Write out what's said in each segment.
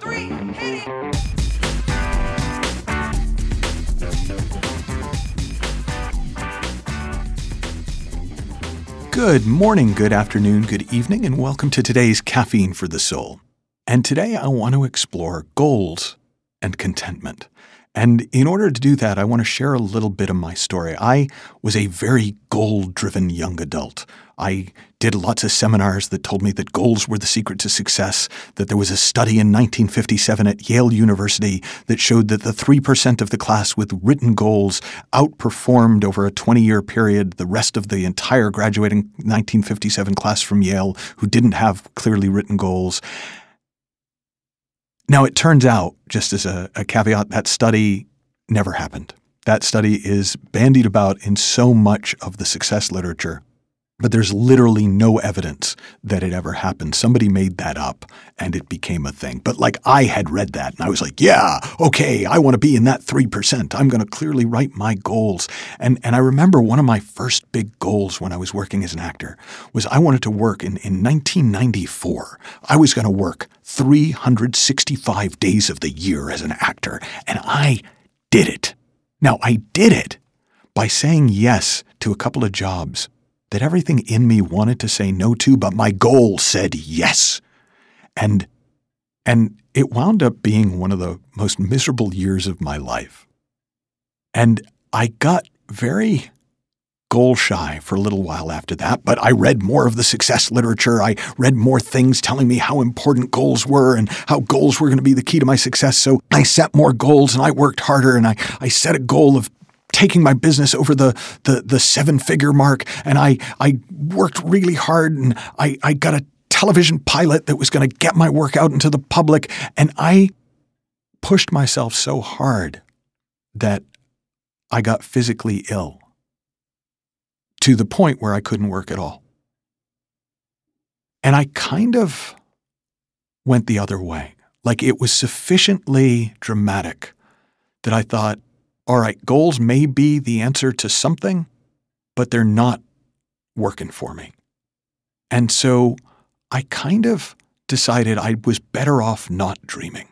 three, hit it. Good morning, good afternoon, good evening, and welcome to today's Caffeine for the Soul. And today I want to explore goals and contentment. And in order to do that, I want to share a little bit of my story. I was a very goal driven young adult. I did lots of seminars that told me that goals were the secret to success, that there was a study in 1957 at Yale University that showed that the 3% of the class with written goals outperformed over a 20 year period the rest of the entire graduating 1957 class from Yale who didn't have clearly written goals. Now, it turns out, just as a, a, caveat, that study never happened. That study is bandied about in so much of the success literature, but there's literally no evidence that it ever happened. Somebody made that up and it became a thing. But like I had read that and I was like, yeah, okay, I want to be in that 3%. I'm going to clearly write my goals. And, and I remember one of my first big goals when I was working as an actor was I wanted to work in, in 1994. I was going to work 365 days of the year as an actor. And I did it. Now, I did it by saying yes to a couple of jobs that everything in me wanted to say no to, but my goal said yes. And and it wound up being one of the most miserable years of my life. And I got very goal shy for a little while after that, but I read more of the success literature. I read more things telling me how important goals were and how goals were going to be the key to my success. So I set more goals and I worked harder and I, I set a goal of taking my business over the the, the seven figure mark and I I worked really hard and I, I got a television pilot that was going to get my work out into the public and I pushed myself so hard that I got physically ill to the point where I couldn't work at all. And I kind of went the other way. Like it was sufficiently dramatic that I thought, all right, goals may be the answer to something, but they're not working for me. And so I kind of decided I was better off not dreaming.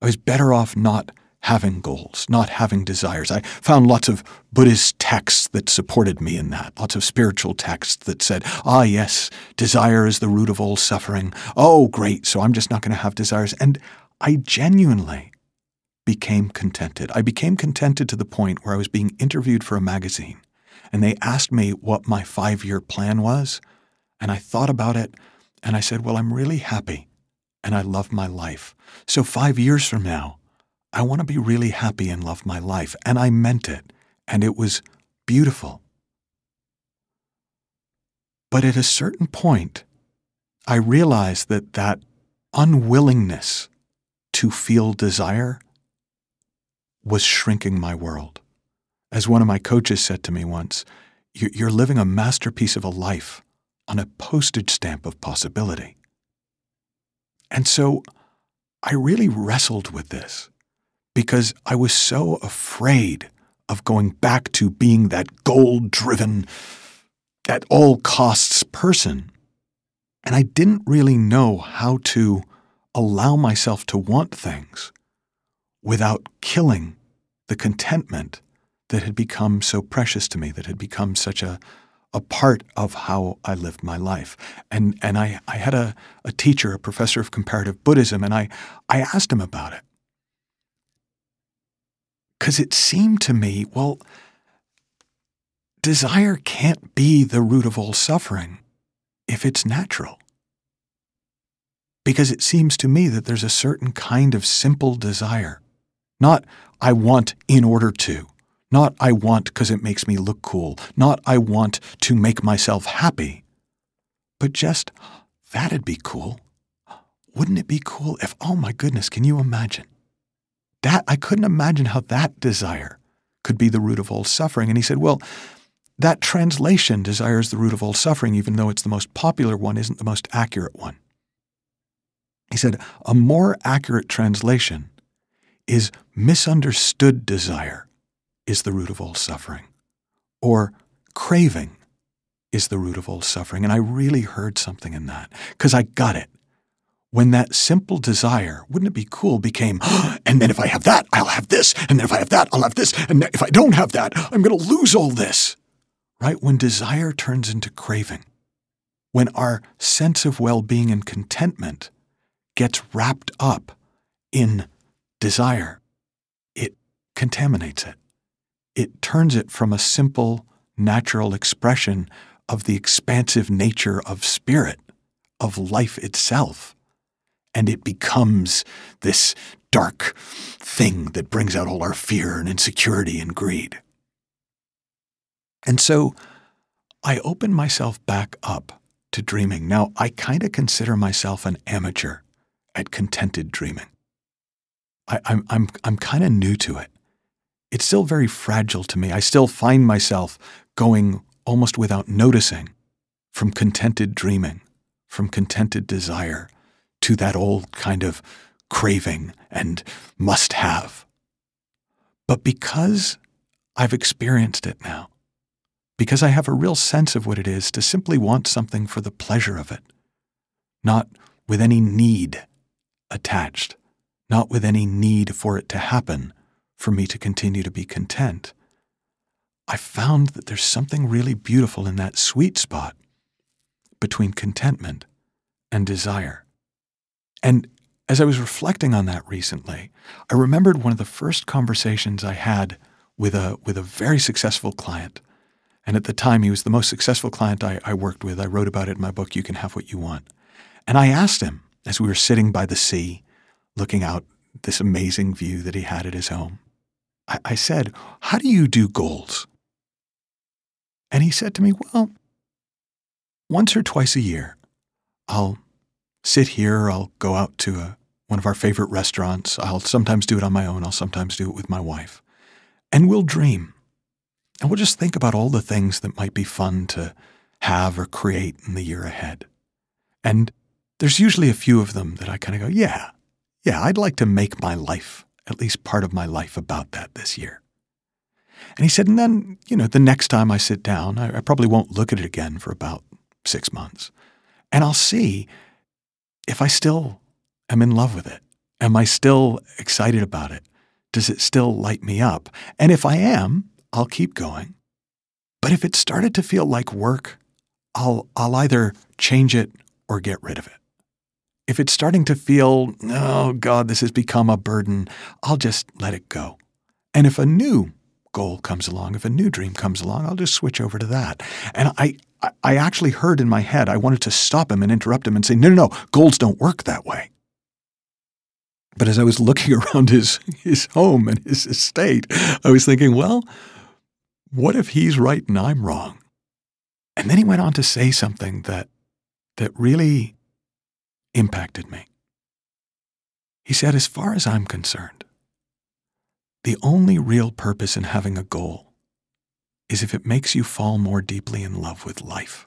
I was better off not having goals, not having desires. I found lots of Buddhist texts that supported me in that, lots of spiritual texts that said, ah, yes, desire is the root of all suffering. Oh, great, so I'm just not going to have desires. And I genuinely became contented. I became contented to the point where I was being interviewed for a magazine and they asked me what my five year plan was. And I thought about it and I said, well, I'm really happy and I love my life. So five years from now, I want to be really happy and love my life. And I meant it. And it was beautiful. But at a certain point, I realized that that unwillingness to feel desire was shrinking my world. As one of my coaches said to me once, you're living a masterpiece of a life on a postage stamp of possibility. And so I really wrestled with this because I was so afraid of going back to being that goal driven, at all costs person. And I didn't really know how to allow myself to want things without killing the contentment that had become so precious to me, that had become such a, a part of how I lived my life. And, and I, I had a, a teacher, a professor of comparative Buddhism, and I, I asked him about it. Because it seemed to me, well, desire can't be the root of all suffering if it's natural. Because it seems to me that there's a certain kind of simple desire. Not, I want in order to. Not, I want because it makes me look cool. Not, I want to make myself happy. But just, that'd be cool. Wouldn't it be cool if, oh my goodness, can you imagine? that I couldn't imagine how that desire could be the root of all suffering. And he said, Well, that translation, desire is the root of all suffering, even though it's the most popular one, isn't the most accurate one. He said, A more accurate translation is misunderstood desire is the root of all suffering, or craving is the root of all suffering. And I really heard something in that because I got it. when that simple desire, wouldn't it be cool, became, and then if I have that, I'll have this, and then if I have that, I'll have this, and if I don't have that, I'm going to lose all this. Right? When desire turns into craving, when our sense of well being and contentment gets wrapped up in desire, it contaminates it. It turns it from a simple, natural expression of the expansive nature of spirit, of life itself and it becomes this dark thing that brings out all our fear and insecurity and greed. And so I open myself back up to dreaming. Now, I kind of consider myself an amateur at contented dreaming. I, am I'm, I'm, I'm kind of new to it. It's still very fragile to me. I still find myself going almost without noticing from contented dreaming, from contented desire to that old kind of craving and must have. But because I've experienced it now, because I have a real sense of what it is to simply want something for the pleasure of it, not with any need attached, not with any need for it to happen for me to continue to be content. I found that there's something really beautiful in that sweet spot between contentment and desire. And as I was reflecting on that recently, I remembered one of the first conversations I had with a, with a very successful client. And at the time, he was the most successful client I, I worked with. I wrote about it in my book, You Can Have What You Want. And I asked him, as we were sitting by the sea, looking out this amazing view that he had at his home, I, I said, How do you do goals? And he said to me, Well, once or twice a year, I'll sit here, I'll go out to a, one of our favorite restaurants. I'll sometimes do it on my own, I'll sometimes do it with my wife. And we'll dream. And we'll just think about all the things that might be fun to have or create in the year ahead. And there's usually a few of them that I kind of go, yeah, yeah, I'd like to make my life, at least part of my life, about that this year. And he said, and then, you know, the next time I sit down, I, I probably won't look at it again for about six months. And I'll see if I still am in love with it, am I still excited about it? Does it still light me up? And if I am, I'll keep going. But if it started to feel like work, I'll, I'll either change it or get rid of it. If it's starting to feel, oh God, this has become a burden, I'll just let it go. And if a new goal comes along, if a new dream comes along, I'll just switch over to that. And I, I actually heard in my head, I wanted to stop him and interrupt him and say, no, no, no, goals don't work that way. But as I was looking around his, his home and his estate, I was thinking, well, what if he's right and I'm wrong? And then he went on to say something that, that really impacted me. He said, as far as I'm concerned, the only real purpose in having a goal is if it makes you fall more deeply in love with life.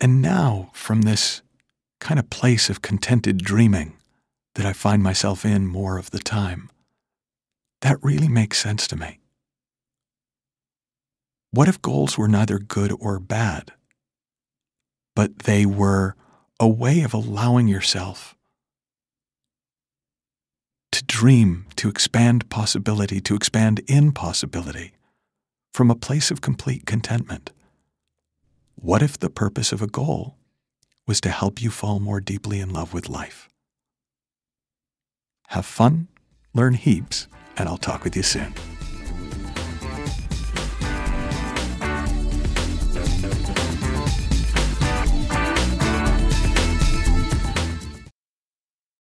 And now, from this kind of place of contented dreaming that I find myself in more of the time, that really makes sense to me. What if goals were neither good or bad, but they were a way of allowing yourself to dream, to expand possibility, to expand impossibility from a place of complete contentment. What if the purpose of a goal was to help you fall more deeply in love with life? Have fun, learn heaps, and I'll talk with you soon.